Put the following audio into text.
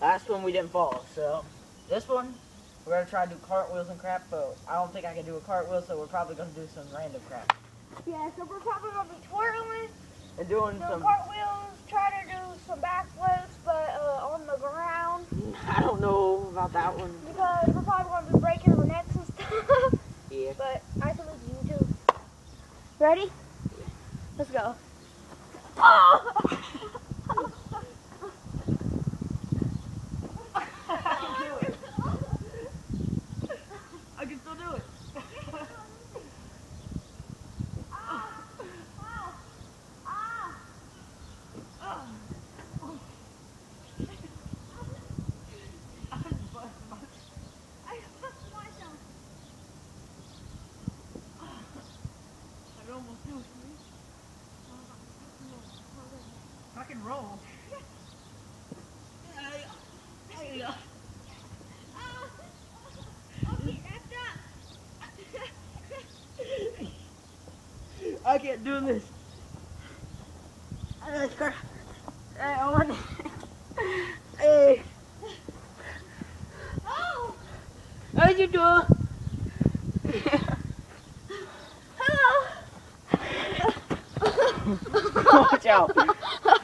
Last one we didn't fall, so this one we're gonna try to do cartwheels and crap, but I don't think I can do a cartwheel, so we're probably gonna do some random crap. Yeah, so we're probably gonna be twirling, And doing some, cartwheels, try to do some backflips, but uh, on the ground I don't know about that one. because we're probably gonna be breaking our necks and stuff. Yeah. But I leave you too. Ready? Let's go. I I almost do it. I can roll. I can't do this. Hey, I want it. Hey, Oh! how you doing? 너무친절 하.